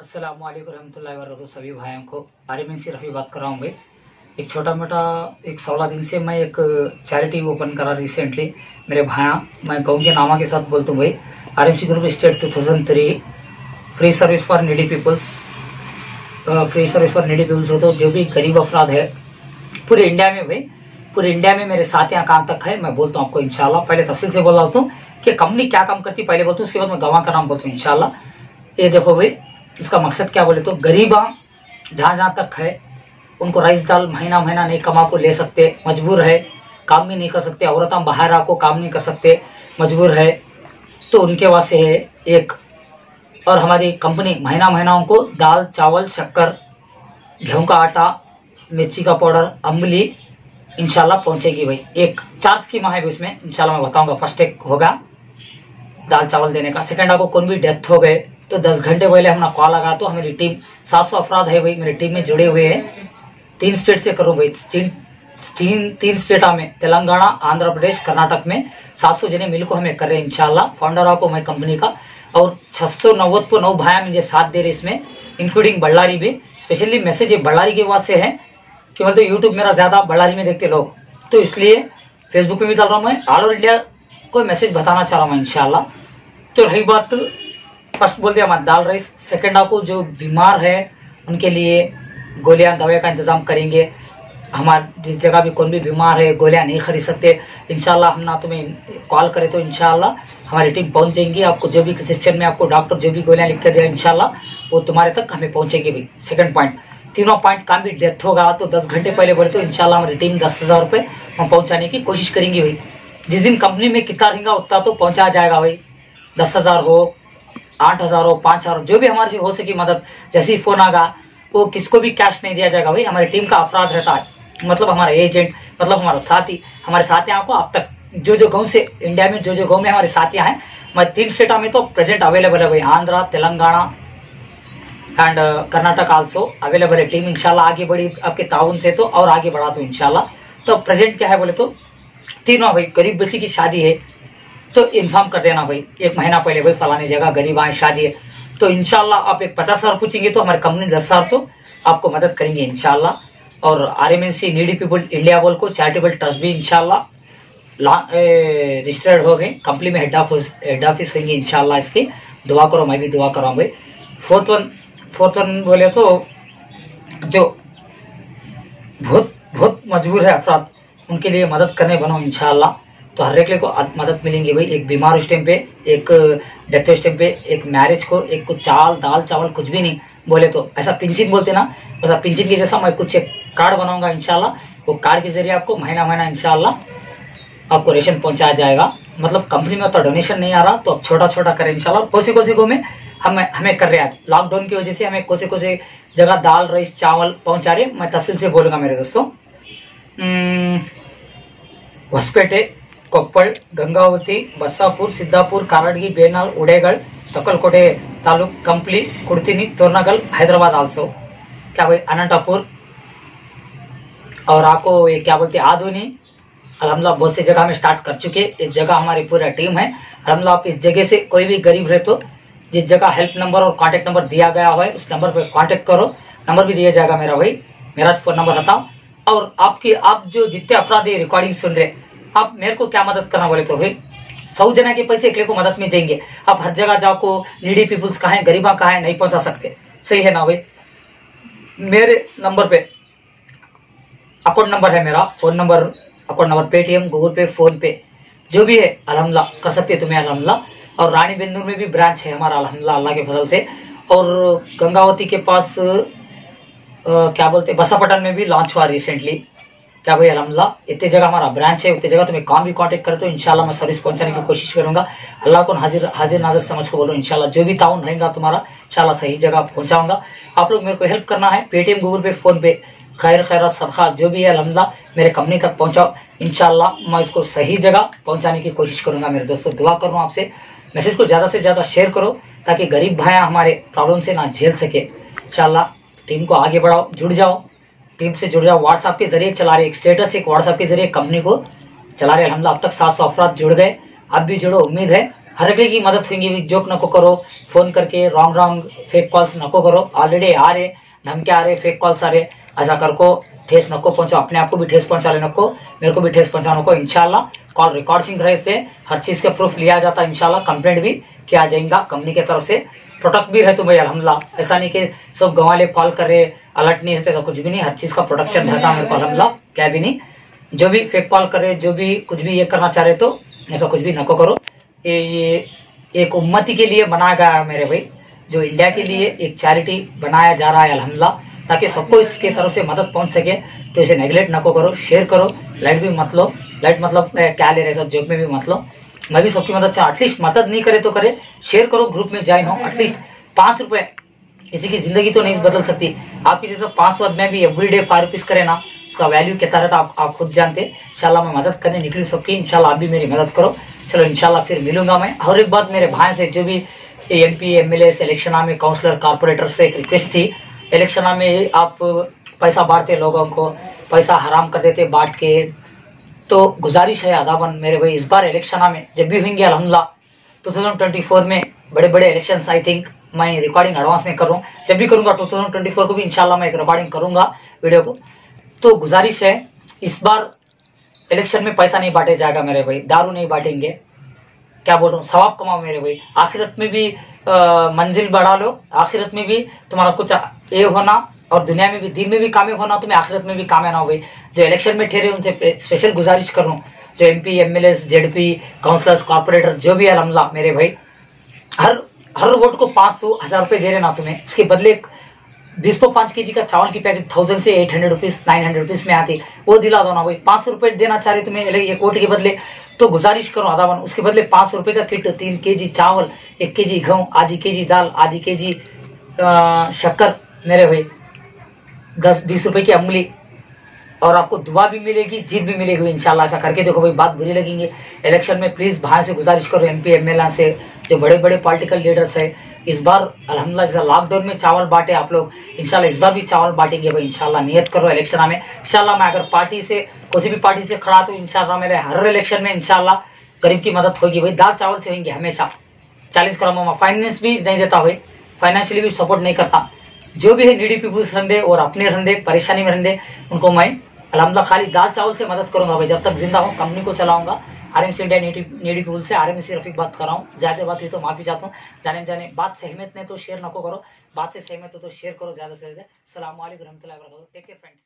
अस्सलाम वालेकुम रहमतुल्लाहि व बरकातहू, सभी भाइयों को। आरिमिन से रफ़ी बात कर रहा हूँ भाई। एक छोटा मोटा एक सोलह दिन से मैं एक चैरिटी ओपन करा रिसेंटली मेरे भाया मैं गाँव के नामा के साथ बोलता हूँ भाई। R M C group state two thousand three free service for needy peoples free service for needy peoples हो तो जो भी गरीब अफराद है, पूरे इंडिया में भाई, पूरे इंडिया में मेरे साथ यहाँ कहाँ तक है। मैं बोलता हूँ आपको, इंशाल्लाह। पहले तफसील से बोल रहा हूँ कि कंपनी क्या काम करती पहले बोलता हूँ, उसके बाद मैं गवाह का नाम बोलता हूँ, इंशाल्लाह। ये देखो भाई इसका मकसद क्या बोले तो गरीबा जहाँ जहाँ तक है, उनको राइस दाल महीना महीना नहीं कमा को ले सकते, मजबूर है, काम भी नहीं कर सकते, औरत बाहर आको काम नहीं कर सकते, मजबूर है। तो उनके वास्ते है एक, और हमारी कंपनी महीना महीना उनको दाल, चावल, शक्कर, गेहूँ का आटा, मिर्ची का पाउडर, अम्बली, इंशाल्लाह पहुंचेगी भाई। एक, चार स्कीम है इसमें, इंशाल्लाह मैं बताऊँगा। फ़र्स्ट एक होगा दाल, चावल देने का। सेकंड आपको कौन भी डेथ हो गए तो दस घंटे पहले हमने कॉल लगा तो हमारी टीम सात सौ अफराद है भाई, मेरी टीम में जुड़े हुए हैं। तीन स्टेट से करूँ भाई, तीन तीन तीन स्टेटा में तेलंगाना, आंध्र प्रदेश, कर्नाटक में। सात सौ जने मिल को हमें कर रहे हैं, इंशाल्लाह। फाउंडर को मैं कंपनी का। और छः सौ नव्वद को नौ भाया मुझे साथ दे रहे इसमें इंक्लूडिंग बल्लारी भी। स्पेशली मैसेज ये बल्लारी के वास्ते है कि मतलब यूट्यूब मेरा ज़्यादा बल्लारी में देखते लोग। तो इसलिए फेसबुक पे भी डाल रहा हूँ मैं। ऑल ओवर इंडिया को मैसेज बताना चाह रहा हूँ इंशाल्लाह। तो रही बात फ़र्स्ट बोल दिया, हमारे दाल राइस। सेकेंड आपको जो बीमार है, उनके लिए गोलियाँ दवाई का इंतज़ाम करेंगे। हमारे जिस जगह भी कोई भी बीमार है, गोलियाँ नहीं खरीद सकते। इंशाल्लाह हम ना तुम्हें कॉल करें तो इंशाल्लाह हमारी टीम पहुँच जाएँगी। आपको जो भी रिसेप्शन में आपको डॉक्टर जो भी गोलियाँ लिख कर दिया, इंशाल्लाह वो तुम्हारे तक हमें पहुँचेंगे भी। सेकेंड पॉइंट तीनों पॉइंट काम भी डेथ होगा तो दस घंटे पहले बोले तो इंशाल्लाह हमारी टीम दस हज़ार रुपये हम पहुँचाने की कोशिश करेंगे भाई। जिस दिन कंपनी में कितना रहेगा, उतना तो पहुँचा जाएगा भाई। दस हज़ार हो आठ हज़ार हो, पाँच हज़ार जो भी हमारे से हो सके मदद, जैसे ही फ़ोन आगा वो किसको भी कैश नहीं दिया जाएगा। भाई, हमारी टीम का अफराद रहता है। मतलब हमारा एजेंट मतलब हमारा साथी, हमारे साथियों को अब तक, जो जो गाँव से इंडिया में जो जो गाँव में हमारे साथियाँ हैं, मैं तीन स्टेटा में तो प्रेजेंट अवेलेबल है। भाई Andhra Telangana and Karnataka also available है। टीम इंशाल्लाह आगे बढ़ी, आपके ताउन से तो और आगे बढ़ा तो इंशाल्लाह। तो प्रेजेंट क्या है बोले तो तीनों, भाई, गरीब बच्ची की शादी है। तो इन्फॉर्म कर देना भाई, एक महीना पहले भाई फलानी जगह, गरीब आए, शादी है। तो इनशाला आप एक पचास हज़ार पूछेंगे तो हमारी कंपनी दस हज़ार तो आपको मदद करेंगे इनशाला और R M N C needy people India बोल को चैरिटेबल ट्रस्ट भी इनशाला रजिस्टर्ड हो गए। कंपनी में हेड ऑफ़िस हेड ऑफ़िस होंगे इनशाला इसकी। दुआ करो, मैं भी दुआ कराऊँ भाई। फोर्थ वन फोर्थ वन बोले तो जो बहुत बहुत मजबूर है अफराद, उनके लिए मदद करने बनाओ इनशाला तो हर एक को मदद मिलेंगी भाई। एक बीमार उस टाइम पे, एक डेथ उस टाइम पे, एक मैरिज को, एक कुछ चावल दाल, चावल कुछ भी नहीं बोले तो। ऐसा पिंचिंग बोलते ना वैसा पिंचिंग के जैसा मैं कुछ एक कार्ड बनाऊँगा इनशाला वो कार्ड के ज़रिए आपको महीना महीना इनशाला आपको रेशन पहुँचाया जाएगा। मतलब कंपनी में तो डोनेशन नहीं आ रहा तो आप छोटा छोटा करें इंशाल्लाह। कोसी कोसी को में हम, हमें कर रहे आज। लॉकडाउन की वजह से हमें कोसे कोसे जगह दाल राइस चावल पहुँचा रहे मैं तहसील से बोलूँगा मेरे दोस्तों। हॉस्पेटे कोल गंगावती बसापूर ಸಿದ್ದಾಪುರ್ ಕಾರಡ್ಗಿ बेना ಉಡೇಗಳ್ तकलकोटे तालूक कंपली कुर्तनी ತೋರ್ನಗಲ್ हैदराबाद आल्सो क्या भाई अनंतापुर और आपको ये क्या बोलते आधुनी अलहमदा बहुत सी जगह में स्टार्ट कर चुके इस जगह हमारी पूरा टीम है अलहमदा आप इस जगह से कोई भी गरीब रहे तो जिस जगह हेल्प नंबर और कांटेक्ट नंबर दिया गया हो उस नंबर पर कांटेक्ट करो नंबर भी दिया जाएगा मेरा वही मेरा फ़ोन नंबर बताओ और आपकी आप जो जितने अपराधी रिकॉर्डिंग सुन रहे आप मेरे को क्या मदद करना बोले तो भाई सौ जना के पैसे अकेले को मदद में जाएँगे। आप हर जगह जाओ को नीडी पीपुल्स कहा है गरीबा कहा है नहीं पहुँचा सकते। सही है ना भाई? मेरे नंबर पे अकाउंट नंबर है मेरा phone number account number Paytm Google Pay PhonePe जो भी है अलहमला कर सकते हैं तुम्हें अलहमला और रानी बिंदुर में भी ब्रांच है हमारा अलहमला अल्लाह के फजल से। और गंगावती के पास आ, क्या बोलते बसापटन में भी लॉन्च हुआ रिसेंटली क्या भाई अलहमला इतने जगह हमारा ब्रांच है उतनी जगह तुम्हें काम भी कांटेक्ट करे तो इंशाल्लाह मैं सर्विस पहुँचाने की कोशिश करूँगा अल्लाह को हाजिर हाजिर नाजिर समझ को बोलो इंशाल्लाह जो भी ताउन रहेगा तुम्हारा इंशाल्लाह सही जगह पहुंचाऊँगा आप लोग मेरे को हेल्प करना है पेटीएम गूगल पे फ़ोन पे खैर खैर सदका जो भी है अलहमला मेरे कंपनी तक पहुंचाओ इंशाल्लाह मैं इसको सही जगह पहुँचाने की कोशिश करूँगा मेरे दोस्तों दुआ कर रहा हूँ आपसे मैसेज को ज़्यादा से ज़्यादा शेयर करो ताकि गरीब भाया हमारे प्रॉब्लम से ना झेल सके इंशाल्लाह टीम को आगे बढ़ाओ जुड़ जाओ टीम से जुड़ जाओ। व्हाट्सएप के ज़रिए चला रहे एक स्टेटस एक व्हाट्सएप के ज़रिए कंपनी को चला रहे अलहमदा अब तक सात सौ अफराद जुड़ गए। अब भी जुड़ो, उम्मीद है हर अगले की मदद होंगी। जोक नको करो फ़ोन करके रॉन्ग रॉन्ग फेक कॉल्स नको करो। ऑलरेडी आ रहे धमके आ रहे फेक कॉल्स आ रहे ऐसा कर को ठेस नको पहुंचो, अपने आप को भी ठेस पहुँचा लेने को मेरे को भी ठेस पहुँचाने को इनशाला कॉल रिकॉर्डिंग रहे थे हर चीज़ का प्रूफ लिया जाता है इनशाला कंप्लेंट भी किया जाएगा कंपनी की तरफ़ से प्रोडक्ट भी रहे तो भाई अलहमला ऐसा नहीं कि सब गंवा ले कॉल कर रहे अलर्ट नहीं रहते, ऐसा कुछ भी नहीं, हर चीज़ का प्रोडक्शन रहता मेरे को अलहमला क्या भी नहीं, जो भी फेक कॉल करे जो भी कुछ भी ये करना चाह रहे तो ऐसा कुछ भी नको करो। ये ये, एक उम्मती के लिए बनाया गया है मेरे भाई, जो इंडिया के लिए एक चैरिटी बनाया जा रहा है अलहमला ताकि सबको इसके तरफ़ से मदद पहुँच सके। तो इसे नेगलेक्ट को करो शेयर करो। लाइट भी मत लो। लाइट मतलब क्या ले रहे सब? जोक में भी मत लो। मैं भी सबकी मदद चाह एटलीस्ट मदद नहीं करे तो करे। शेयर करो ग्रुप में ज्वाइन हो। एटलीस्ट पाँच रुपये किसी की ज़िंदगी तो नहीं बदल सकती। आप किसी से पाँच वर्ष में भी एवरी डे फाइव रुपीज़ करें ना, उसका वैल्यू कितना रहता आप आप खुद जानते। इंशाल्लाह मैं मदद करने निकली सबकी। इंशाल्लाह आप भी मेरी मदद करो। चलो, इंशाल्लाह फिर मिलूँगा मैं। और एक बात मेरे भाई से, जो भी M P M L S election में काउंसलर कॉरपोरेटर से एक रिक्वेस्ट थी। इलेक्शन में आप पैसा बांटते लोगों को, पैसा हराम कर देते बांट के तो गुजारिश है अदाबन मेरे भाई, इस बार इलेक्शन में जब भी होंगे ट्वेंटी फोर में बड़े बड़े इलेक्शन आई थिंक मैं रिकॉर्डिंग एडवांस में कर। रहा हूँ जब भी करूँगा टू थाउज़ेंड ट्वेंटी फोर को भी इंशाल्लाह मैं एक रिकॉर्डिंग करूँगा वीडियो को। तो गुजारिश है, इस बार इलेक्शन में पैसा नहीं बांटे जाएगा मेरे भाई, दारू नहीं बांटेंगे। क्या बोल रहा हूँ? सवाब कमाओ मेरे भाई। आखिरत में भी मंजिल बढ़ा लो। आखिरत में भी तुम्हारा कुछ ये होना और दुनिया में भी, दिन में भी कामयाब होना, तुम्हें आखिरत में भी कामयाब हो जो इलेक्शन में ठहरे, उनसे स्पेशल गुजारिश कर। रहा हूँ जो M P M L S Z P councillors corporator जो भी है अलहमला मेरे भाई, हर हर वोट को पाँच सौ, हज़ार रुपये दे रहे ना तुम्हें। इसके बदले बीस को पाँच के जी का चावल की पैकेट थाउज़ेंड से eight hundred rupees nine hundred rupees में आती। वो दिला दो ना भाई, पाँच सौ रुपये देना चाह रहे तुम्हें एक वोट के बदले। तो गुजारिश करो आधा वन, उसके बदले पाँच सौ रुपये का किट, तीन के जी चावल, एक के जी गेहूँ आधी के जी दाल, आधी के जी शक्कर मेरे भाई, दस, बीस रुपए की अमली और आपको दुआ भी मिलेगी, जीत भी मिलेगी इंशाल्लाह। ऐसा करके देखो भाई, बात बुरी लगेंगे। इलेक्शन में प्लीज़ भाई से गुजारिश करो एम पी एम से, जो बड़े बड़े पॉलिटिकल लीडर्स है। इस बार अलहमदिल्ला जैसा लॉकडाउन में चावल बांटे आप लोग, इंशाल्लाह इस बार भी चावल बांटेंगे भाई, इंशाल्लाह। नियत करो इलेक्शन में। इंशाल्लाह मैं अगर पार्टी से, किसी भी पार्टी से खड़ा तो इंशाल्लाह मेरे हर इलेक्शन में इंशाल्लाह गरीब की मदद होगी भाई। दाल चावल से होंगे हमेशा। चालीस करोड़ फाइनेंस भी नहीं देता भाई। फाइनेंशियली भी सपोर्ट नहीं करता। जो भी है नीडी पीपुल्स रंधे और अपने रंधे परेशानी में रंधे उनको मैं अलहमदा खाली दाल चावल से मदद करूँगा भाई। जब तक ज़िंदा हूँ कंपनी को चलाऊँगा। R M C India needy people से आर एम सी रफीक बात कर रहा हूँ ज़्यादा बात हुई तो माफ़ी चाहता हूँ। जाने जाने, बात सहमत नहीं तो शेयर नको करो। बात से सहमत हो तो शेयर करो, ज़्यादा से ज़्यादा। सलाम वालेकुम रहमत टेक केयर फ्रेंड्स